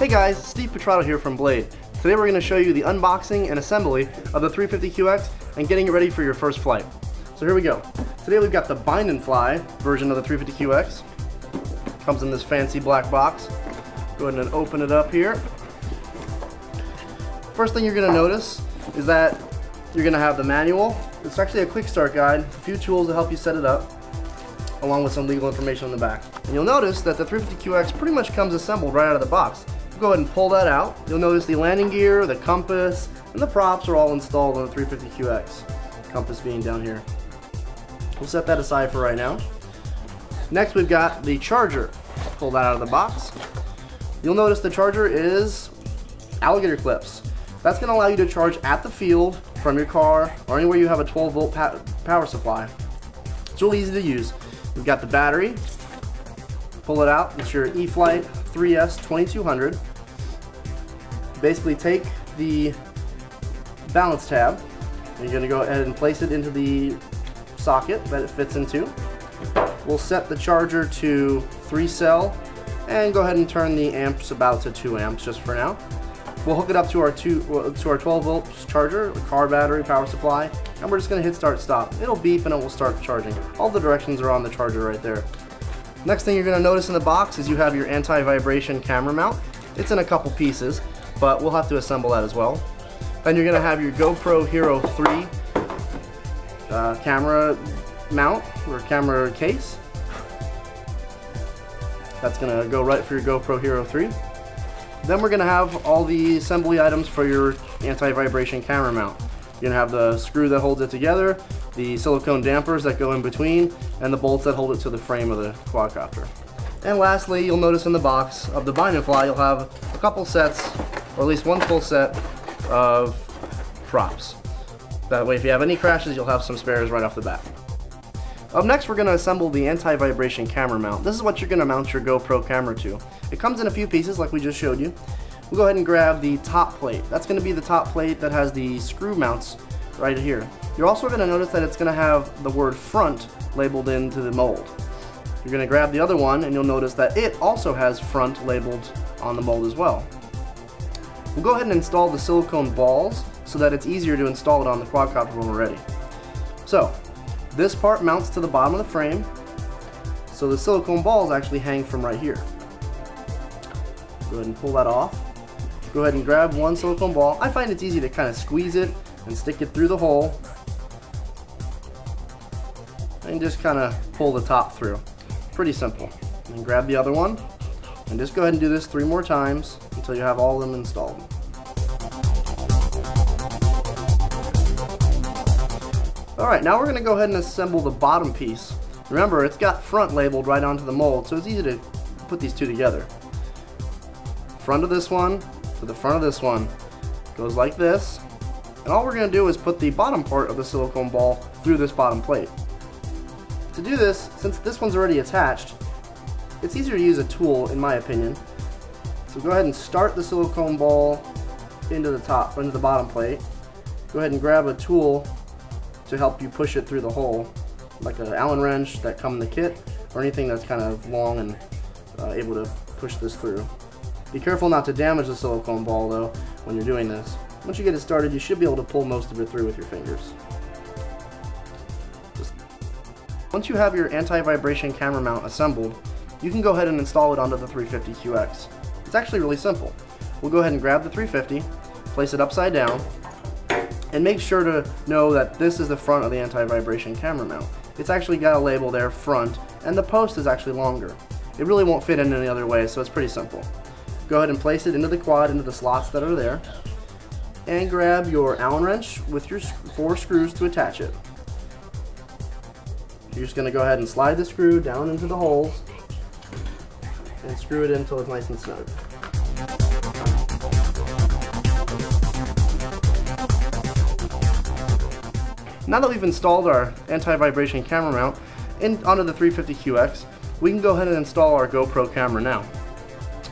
Hey guys, Steve Petrotto here from Blade. Today we're going to show you the unboxing and assembly of the 350QX and getting it ready for your first flight. So here we go. Today we've got the bind and fly version of the 350QX. Comes in this fancy black box. Go ahead and open it up here. First thing you're going to notice is that you're going to have the manual. It's actually a quick start guide, a few tools to help you set it up, along with some legal information on the back. And you'll notice that the 350QX pretty much comes assembled right out of the box go ahead and pull that out. You'll notice the landing gear, the compass, and the props are all installed on the 350QX. Compass being down here. We'll set that aside for right now. Next we've got the charger. Pull that out of the box. You'll notice the charger is alligator clips. That's going to allow you to charge at the field from your car or anywhere you have a 12 volt power supply. It's really easy to use. We've got the battery. Pull it out. It's your E-flite 3S 2200 basically take the balance tab and you're going to go ahead and place it into the socket that it fits into. We'll set the charger to 3 cell and go ahead and turn the amps about to 2 amps just for now. We'll hook it up to our two to our 12 volts charger, car battery, power supply, and we're just going to hit start stop. It'll beep and it will start charging. All the directions are on the charger right there. Next thing you're going to notice in the box is you have your anti-vibration camera mount. It's in a couple pieces but we'll have to assemble that as well. Then you're going to have your GoPro Hero 3 uh, camera mount or camera case. That's going to go right for your GoPro Hero 3. Then we're going to have all the assembly items for your anti-vibration camera mount. You're to have the screw that holds it together, the silicone dampers that go in between, and the bolts that hold it to the frame of the quadcopter. And lastly, you'll notice in the box of the bind and fly, you'll have a couple sets or at least one full set of props. That way if you have any crashes, you'll have some spares right off the bat. Up next, we're going to assemble the anti-vibration camera mount. This is what you're going to mount your GoPro camera to. It comes in a few pieces like we just showed you. We'll go ahead and grab the top plate. That's going to be the top plate that has the screw mounts right here. You're also going to notice that it's going to have the word front labeled into the mold. You're going to grab the other one and you'll notice that it also has front labeled on the mold as well. We'll go ahead and install the silicone balls so that it's easier to install it on the quadcopter when we're ready. So, this part mounts to the bottom of the frame, so the silicone balls actually hang from right here. Go ahead and pull that off. Go ahead and grab one silicone ball. I find it's easy to kind of squeeze it and stick it through the hole and just kind of pull the top through. Pretty simple. And grab the other one and just go ahead and do this three more times until you have all of them installed. Alright, now we're going to go ahead and assemble the bottom piece. Remember, it's got front labeled right onto the mold, so it's easy to put these two together. Front of this one to the front of this one goes like this. And all we're going to do is put the bottom part of the silicone ball through this bottom plate. To do this, since this one's already attached, it's easier to use a tool in my opinion so go ahead and start the silicone ball into the top, into the bottom plate. Go ahead and grab a tool to help you push it through the hole, like an Allen wrench that come in the kit, or anything that's kind of long and uh, able to push this through. Be careful not to damage the silicone ball though when you're doing this. Once you get it started, you should be able to pull most of it through with your fingers. Once you have your anti-vibration camera mount assembled, you can go ahead and install it onto the 350QX. It's actually really simple. We'll go ahead and grab the 350, place it upside down, and make sure to know that this is the front of the anti-vibration camera mount. It's actually got a label there, front, and the post is actually longer. It really won't fit in any other way, so it's pretty simple. Go ahead and place it into the quad, into the slots that are there, and grab your Allen wrench with your four screws to attach it. You're just going to go ahead and slide the screw down into the holes and screw it in until it's nice and snug. Now that we've installed our anti-vibration camera mount in, onto the 350QX, we can go ahead and install our GoPro camera now.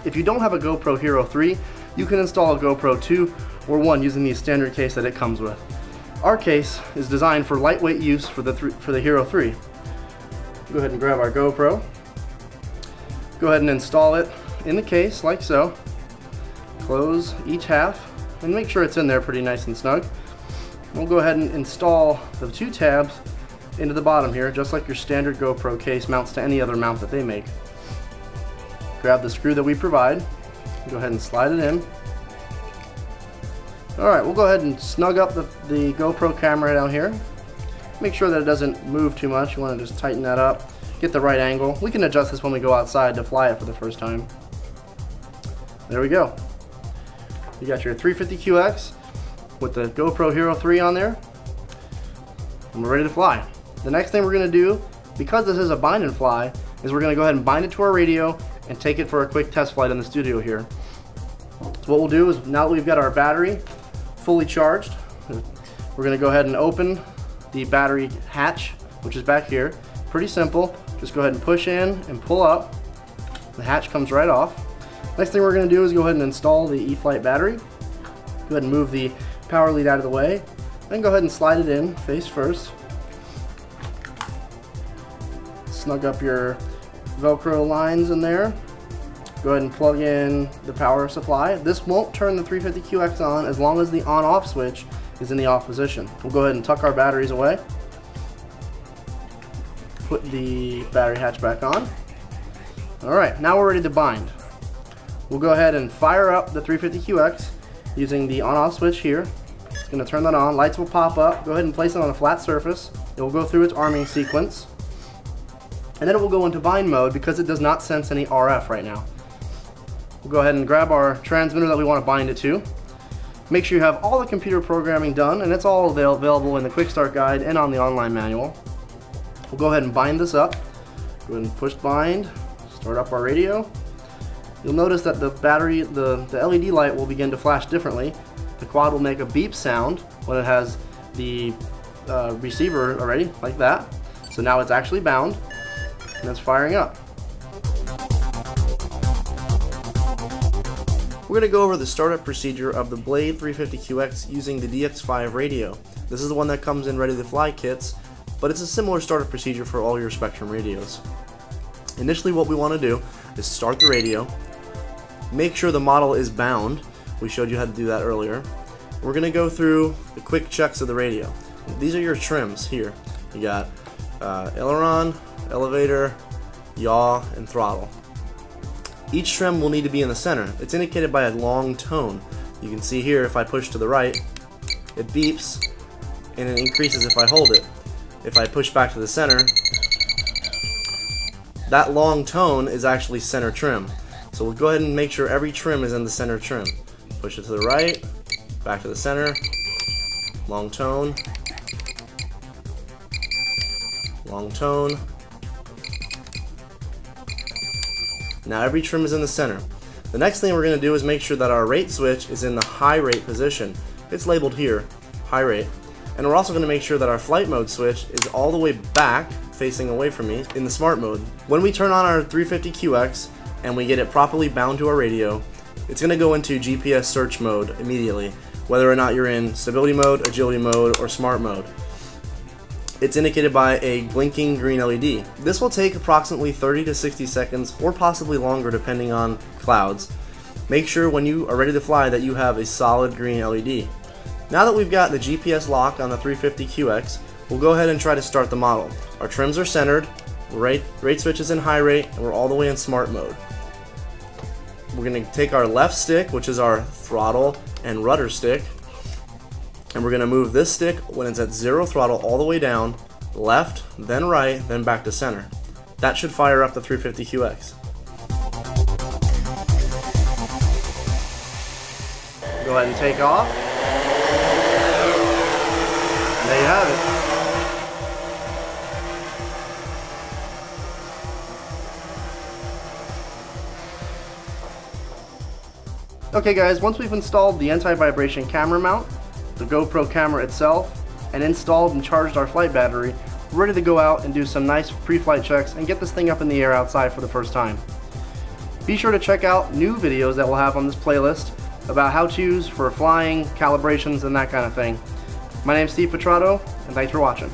If you don't have a GoPro Hero 3, you can install a GoPro 2 or 1 using the standard case that it comes with. Our case is designed for lightweight use for the, for the Hero 3. Go ahead and grab our GoPro, Go ahead and install it in the case like so. Close each half and make sure it's in there pretty nice and snug. We'll go ahead and install the two tabs into the bottom here, just like your standard GoPro case mounts to any other mount that they make. Grab the screw that we provide, go ahead and slide it in. Alright, we'll go ahead and snug up the, the GoPro camera down here. Make sure that it doesn't move too much, you want to just tighten that up, get the right angle. We can adjust this when we go outside to fly it for the first time. There we go. You got your 350QX with the GoPro Hero 3 on there. And we're ready to fly. The next thing we're going to do, because this is a bind and fly, is we're going to go ahead and bind it to our radio and take it for a quick test flight in the studio here. So what we'll do is now that we've got our battery fully charged, we're going to go ahead and open the battery hatch, which is back here. Pretty simple. Just go ahead and push in and pull up. The hatch comes right off. Next thing we're going to do is go ahead and install the E-flite battery. Go ahead and move the power lead out of the way. Then go ahead and slide it in face first. Snug up your Velcro lines in there. Go ahead and plug in the power supply. This won't turn the 350QX on as long as the on-off switch is in the off position. We'll go ahead and tuck our batteries away. Put the battery hatch back on. Alright, now we're ready to bind. We'll go ahead and fire up the 350QX using the on-off switch here. It's going to turn that on. Lights will pop up. Go ahead and place it on a flat surface. It will go through its arming sequence. And then it will go into bind mode because it does not sense any RF right now. We'll go ahead and grab our transmitter that we want to bind it to. Make sure you have all the computer programming done and it's all avail available in the quick start guide and on the online manual. We'll go ahead and bind this up. Go ahead and push bind, start up our radio. You'll notice that the battery, the, the LED light will begin to flash differently. The quad will make a beep sound when it has the uh, receiver already, like that. So now it's actually bound, and it's firing up. We're going to go over the startup procedure of the Blade 350QX using the DX5 radio. This is the one that comes in ready to fly kits, but it's a similar startup procedure for all your Spektrum radios. Initially what we want to do is start the radio, Make sure the model is bound. We showed you how to do that earlier. We're going to go through the quick checks of the radio. These are your trims here. You got uh, aileron, elevator, yaw, and throttle. Each trim will need to be in the center. It's indicated by a long tone. You can see here if I push to the right, it beeps and it increases if I hold it. If I push back to the center, that long tone is actually center trim. So we'll go ahead and make sure every trim is in the center trim. Push it to the right, back to the center, long tone, long tone. Now every trim is in the center. The next thing we're going to do is make sure that our rate switch is in the high rate position. It's labeled here, high rate. And we're also going to make sure that our flight mode switch is all the way back, facing away from me, in the smart mode. When we turn on our 350QX, and we get it properly bound to our radio, it's going to go into GPS search mode immediately, whether or not you're in stability mode, agility mode, or smart mode. It's indicated by a blinking green LED. This will take approximately 30 to 60 seconds or possibly longer depending on clouds. Make sure when you are ready to fly that you have a solid green LED. Now that we've got the GPS lock on the 350QX, we'll go ahead and try to start the model. Our trims are centered, rate, rate switch is in high rate, and we're all the way in smart mode. We're going to take our left stick, which is our throttle and rudder stick, and we're going to move this stick when it's at zero throttle all the way down, left, then right, then back to center. That should fire up the 350QX. Go ahead and take off. And there you have it. Okay guys, once we've installed the anti-vibration camera mount, the GoPro camera itself, and installed and charged our flight battery, ready to go out and do some nice pre-flight checks and get this thing up in the air outside for the first time. Be sure to check out new videos that we'll have on this playlist about how-tos for flying, calibrations, and that kind of thing. My name's Steve Petrotto, and thanks for watching.